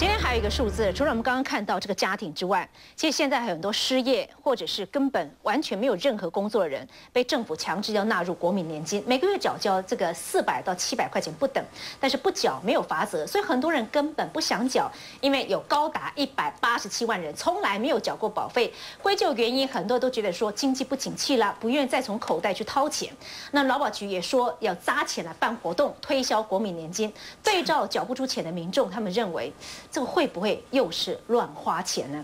今天还有一个数字，除了我们刚刚看到这个家庭之外，其实现在还有很多失业或者是根本完全没有任何工作的人，被政府强制要纳入国民年金，每个月缴交这个四百到七百块钱不等，但是不缴没有罚则，所以很多人根本不想缴，因为有高达一百八十七万人从来没有缴过保费。归咎原因，很多都觉得说经济不景气了，不愿意再从口袋去掏钱。那劳保局也说要砸钱来办活动推销国民年金，对照缴不出钱的民众，他们认为。这个会会不会又是乱花钱呢？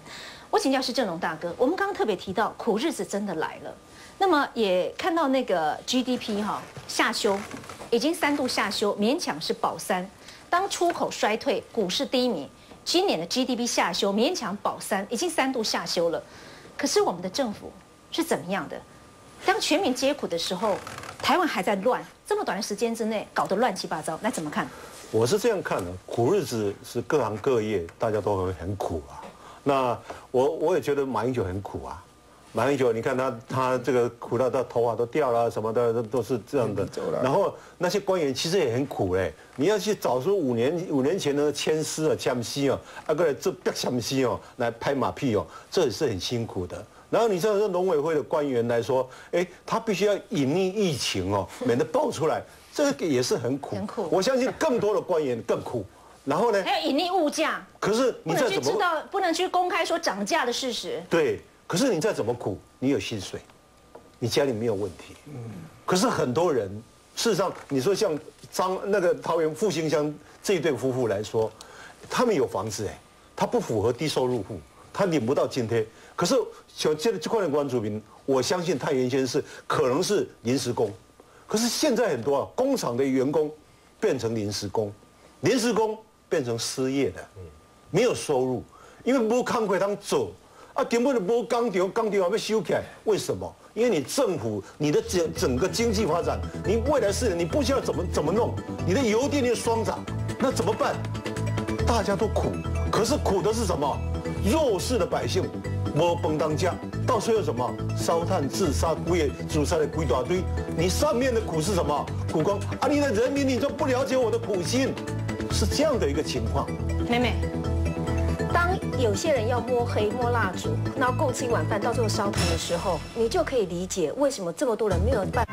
我请教是郑龙大哥，我们刚刚特别提到苦日子真的来了，那么也看到那个 GDP 哈下修，已经三度下修，勉强是保三。当出口衰退，股市低迷，今年的 GDP 下修，勉强保三，已经三度下修了。可是我们的政府是怎么样的？当全民皆苦的时候，台湾还在乱，这么短的时间之内搞得乱七八糟，那怎么看？我是这样看的，苦日子是各行各业大家都会很苦啊。那我我也觉得马英九很苦啊。马英九，你看他他这个苦到他头发都掉了什么的，都都是这样的。然后那些官员其实也很苦哎，你要去找出五年五年前的签诗啊、枪西哦，啊过来这别枪西哦，来拍马屁哦，这也是很辛苦的。然后你知道说农委会的官员来说，哎，他必须要隐匿疫情哦，免得爆出来。这个也是很苦，很苦。我相信更多的官员更苦。然后呢？还有隐匿物价。可是你再怎么知道，不能去公开说涨价的事实。对，可是你再怎么苦，你有薪水，你家里没有问题。嗯。可是很多人，事实上，你说像张那个桃园复兴乡这一对夫妇来说，他们有房子哎，他不符合低收入户，他领不到津贴。可是小接着这块的关主民，我相信他原先是可能是临时工。可是现在很多啊，工厂的员工变成临时工，临时工变成失业的，没有收入，因为不康会当走啊，根本就不钢条，钢条还没修起来，为什么？因为你政府你的整整个经济发展，你未来四年你不需要怎么怎么弄，你的油电又双涨，那怎么办？大家都苦，可是苦的是什么？弱势的百姓。无崩当家，到时有什么烧炭自杀、孤野煮菜的鬼大堆。你上面的苦是什么？苦工啊！你的人民你就不了解我的苦心，是这样的一个情况。妹妹，当有些人要摸黑摸蜡烛，然后够吃一碗饭，到最后烧炭的时候，你就可以理解为什么这么多人没有办。